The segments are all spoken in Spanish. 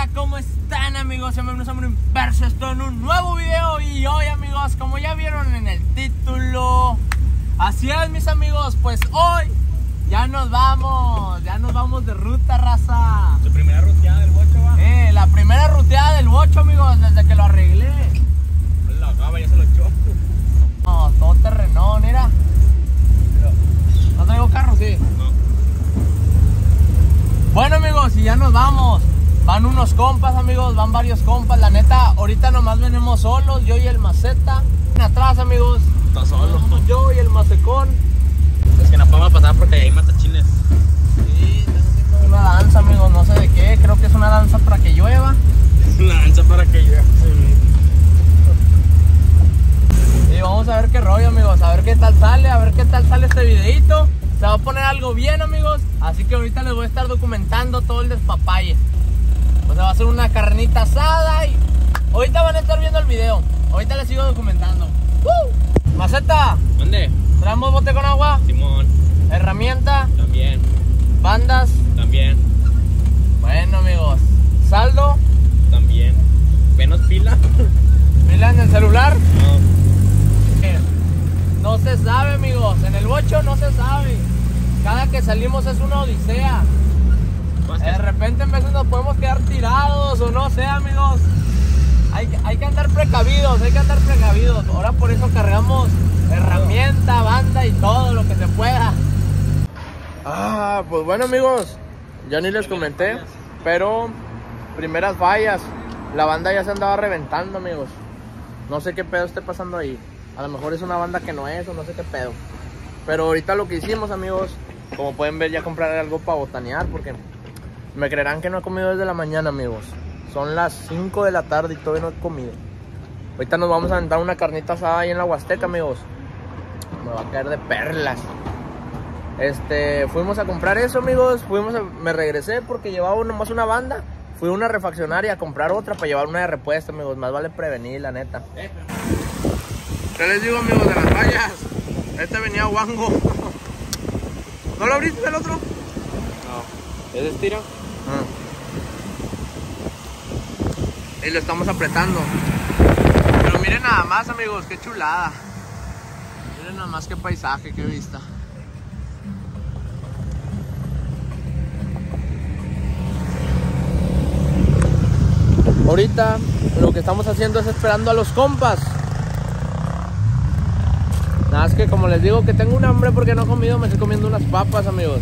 Hola, ¿cómo están amigos? Bienvenidos a un Inverso, estoy en un nuevo video y hoy amigos, como ya vieron en el título, así es mis amigos, pues hoy ya nos vamos, ya nos vamos de ruta, raza. Tu primera ruteada del bocho va. Eh, la primera ruteada del bocho amigos, desde que lo arreglé. La gaba ya se lo echó. No, todo terrenón, mira. ¿No traigo carro? Sí. No. Bueno amigos, y ya nos vamos. Van unos compas amigos, van varios compas. La neta, ahorita nomás venimos solos, yo y el maceta. Atrás amigos, Está solo. somos yo y el macecón. Es que no podemos pasar porque hay matachines. Sí, están haciendo una danza amigos, no sé de qué. Creo que es una danza para que llueva. Una ancha para que yo. Y vamos a ver qué rollo amigos, a ver qué tal sale, a ver qué tal sale este videito. Se va a poner algo bien amigos, así que ahorita les voy a estar documentando todo el despapalle. O sea, va a ser una carnita asada y ahorita van a estar viendo el video. Ahorita les sigo documentando. ¡Uh! Maceta, ¿Dónde? traemos bote con agua, Simón. herramienta, También. bandas. También. Bueno amigos, saldo, También. Menos pila. pila en el celular. No. Eh, No se sabe, amigos. En el bocho no se sabe. Cada que salimos es una odisea. De repente en veces nos podemos quedar tirados o no sé, amigos. Hay, que- hay que andar precavidos, hay que andar precavidos. Ahora por eso cargamos herramienta, banda y todo lo que se pueda. Ah, pues bueno, amigos. Ya ni les comenté, pero primeras fallas. La banda ya se andaba reventando, amigos. No sé qué pedo esté pasando ahí. A lo mejor es una banda que no es o no sé qué pedo. Pero ahorita lo que hicimos, amigos, como pueden ver, ya comprar algo para botanear porque me creerán que no he comido desde la mañana, amigos. Son las 5 de la tarde y todavía no he comido. Ahorita nos vamos a aventar una carnita asada ahí en la Huasteca, amigos. Me va a caer de perlas. Este, fuimos a comprar eso, amigos. Fuimos a- me regresé porque llevaba nomás una banda. Fui a una refaccionaria a comprar otra para llevar una de repuesto, amigos. Más vale prevenir, la neta. ¿Qué les digo, amigos, de las vallas? Este venía guango. ¿No lo abriste el otro? No. ¿Es estira? Y lo estamos apretando. Pero miren nada más, amigos, qué chulada. Miren nada más qué paisaje, qué vista. Ahorita lo que estamos haciendo es esperando a los compas. Nada más que como les digo que tengo un hambre porque no he comido, me estoy comiendo unas papas, amigos.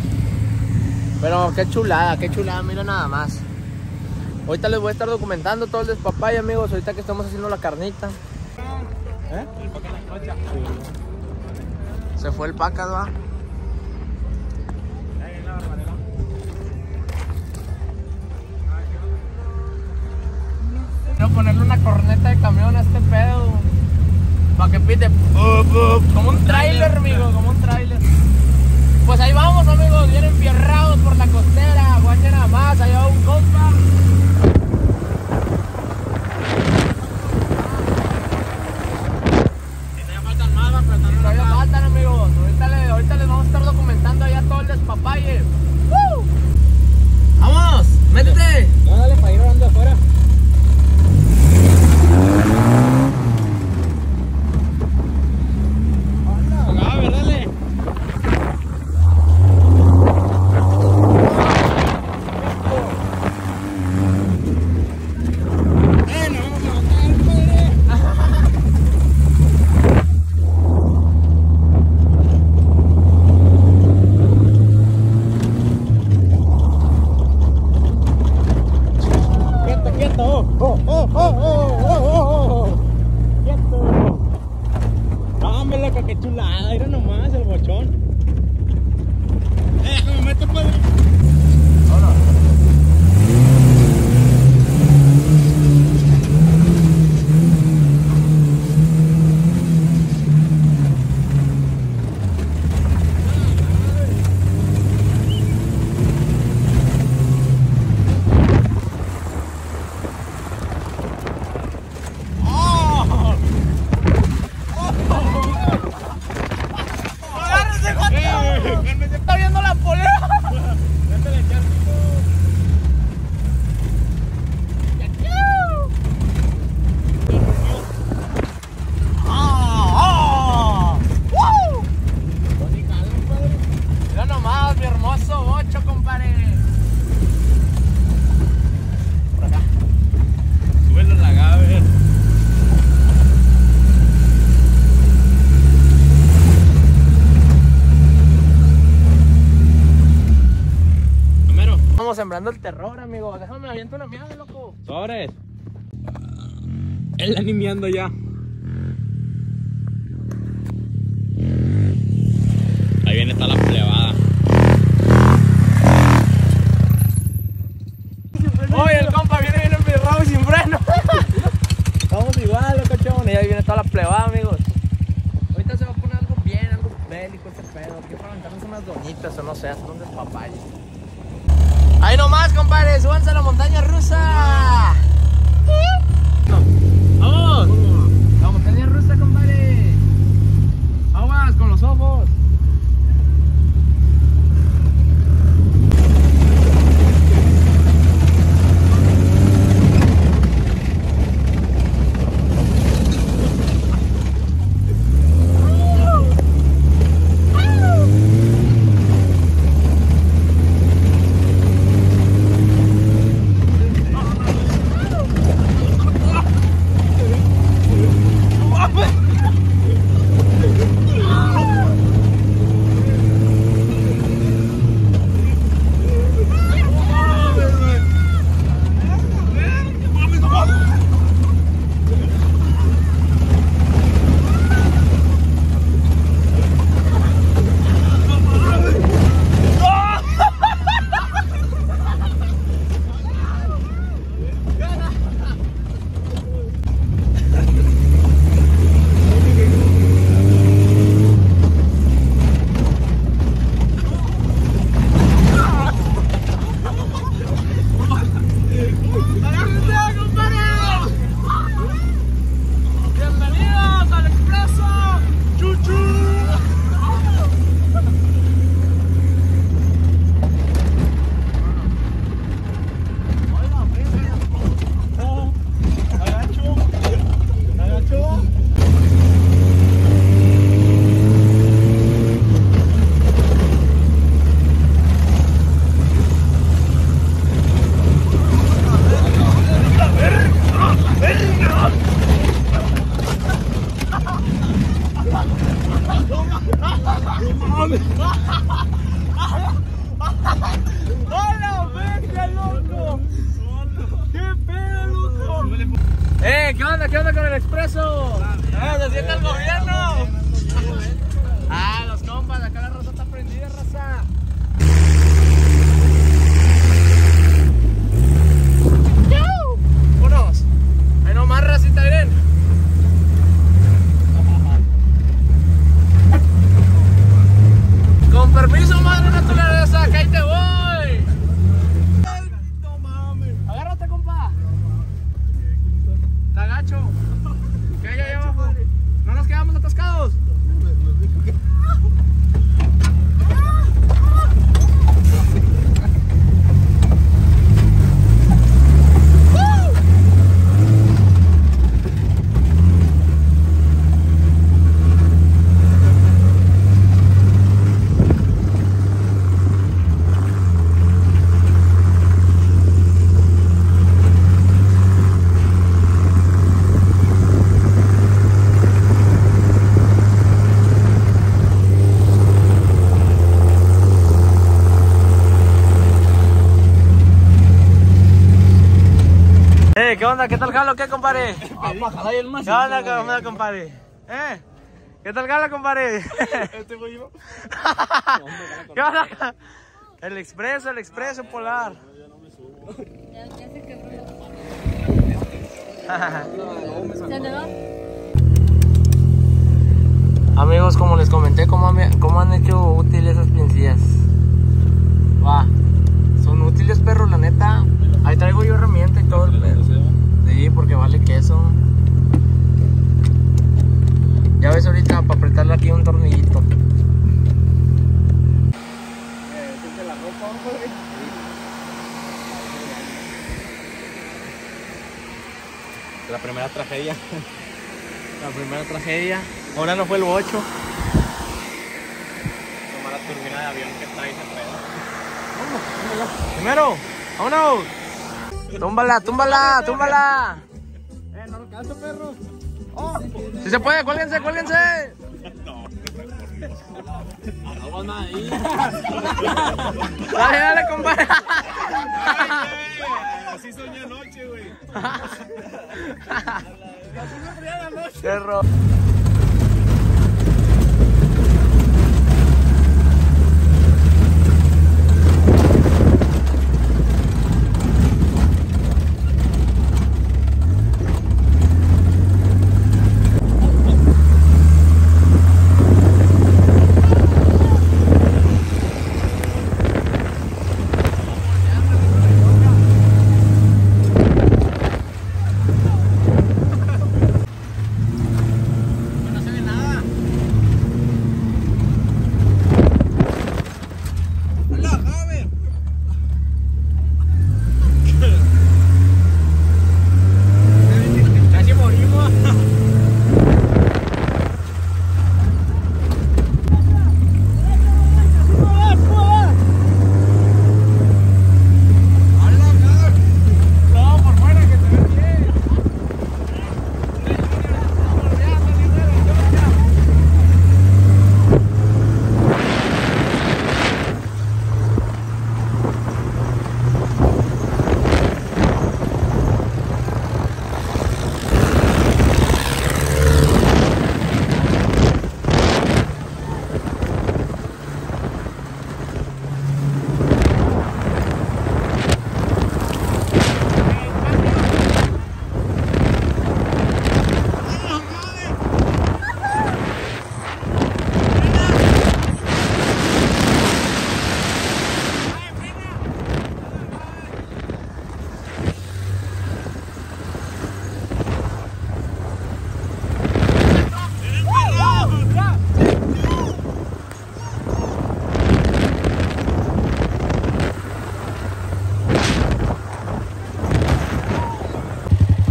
Pero qué chulada, qué chulada, miren nada más. Ahorita les voy a estar documentando todo el despapay, amigos. Ahorita que estamos haciendo la carnita. ¿Eh? Se fue el pacas, va. Quiero ponerle una corneta de camión a este pedo. Para que pite. bup, bup, Como un trailer, amigo. Como un trailer. Pues ahí vamos, amigos. Vienen fierrados por la costera. Guachen nada más. Allá va un compa. chulada, era nomás el bochón. Eh, déjame meto, padre. Hola. Sembrando el terror, amigo. Déjame aviento una mierda, loco. Sobres. Él animando ya. Ahí viene está la plebada. Oye, el compa viene bien empirrado y sin freno. Estamos igual, loco, chavón. Y ahí viene toda la plebada, amigos. Ahorita se va a poner algo bien, algo bélico este pedo. Aquí para aventarnos unas doñitas o no sé, hacer un despapalle. Ahí nomás, compadre, súbanse a la montaña rusa. ¡Vamos! La montaña rusa, compadre. Aguas con los ojos. ¡Bienvenidos al Expreso! ¡Chuchu! ¡Hola, verga, loco! ¡Qué pedo, loco! ¡Eh! ¿Qué onda? ¿Qué onda con el expreso? ¡Eh! ¿Se siente el gobierno? ¡Ah, los compas! Acá la raza está prendida, raza. ¡Yau! ¡Vámonos! ¡Ahí nomás, racita, miren! Con permiso, madre naturaleza, que ahí te voy. Agárrate, compa. Está gacho. ¿Qué hay ahí abajo? ¿No nos quedamos atascados? Eh, ¿qué onda? ¿Qué tal jalo? ¿Qué, compadre? ¿Qué onda, qué onda, compadre? ¿Eh? ¿Qué tal jalo, compadre? Este voy yo. ¿Qué onda? El expreso, el expreso polar. Ya, ya se quebró. ¿Encendedor? Amigos, como les comenté, ¿cómo han, cómo han hecho útil esas pincillas? Va, son útiles, perro, la neta. Ahí traigo yo herramienta y todo el pedo. Sí, porque vale queso. Ya ves ahorita para apretarle aquí un tornillito. La primera tragedia. La primera tragedia. Ahora no fue el 8. Toma la turbina de avión que trae ese pedo. Primero, vámonos. Túmbala, túmbala, túmbala. Eh, no alcanzo, perro. Si se puede, cuélguense, cuélguense. Ahí. Dale, dale, compadre. Así soñé anoche, güey. Qué ro- No se ve nada. ¡Hola, joven! Casi morimos. No, por fuera que se ve bien.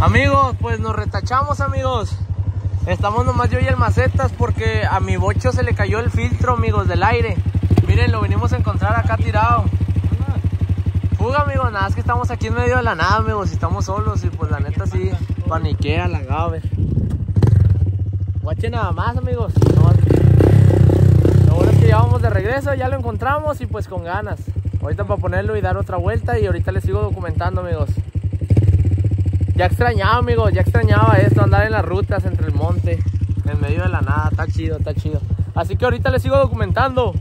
Amigos, pues nos retachamos, amigos. Estamos nomás yo y el Macetas porque a mi bocho se le cayó el filtro, amigos, del aire. Miren, lo venimos a encontrar acá tirado. Fuga, amigos, nada, es que estamos aquí en medio de la nada, amigos, y estamos solos y pues la neta sí paniquea la Gaber. Guache nada más, amigos. Lo bueno es que ya vamos de regreso, ya lo encontramos y pues con ganas. Ahorita para ponerlo y dar otra vuelta y ahorita les sigo documentando, amigos. Ya extrañaba, amigos, ya extrañaba esto, andar en las rutas entre el monte, en medio de la nada, está chido, está chido. Así que ahorita les sigo documentando.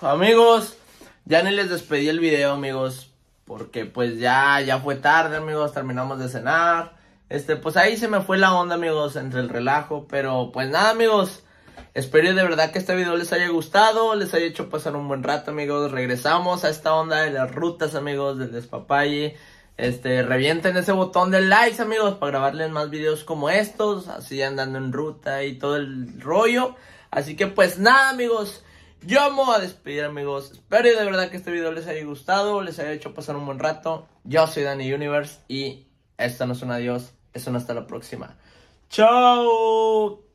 Amigos, ya ni les despedí el video, amigos, porque pues ya, ya fue tarde, amigos, terminamos de cenar. Este, pues ahí se me fue la onda, amigos, entre el relajo, pero pues nada, amigos. Espero de verdad que este video les haya gustado, les haya hecho pasar un buen rato, amigos. Regresamos a esta onda de las rutas, amigos, del despapalle. Este, revienten ese botón de likes, amigos, para grabarles más videos como estos, así andando en ruta y todo el rollo. Así que pues nada, amigos. Yo me voy a despedir, amigos. Espero de verdad que este video les haya gustado, les haya hecho pasar un buen rato. Yo soy Dani Universe y esto no es un adiós, es un hasta la próxima. Chao.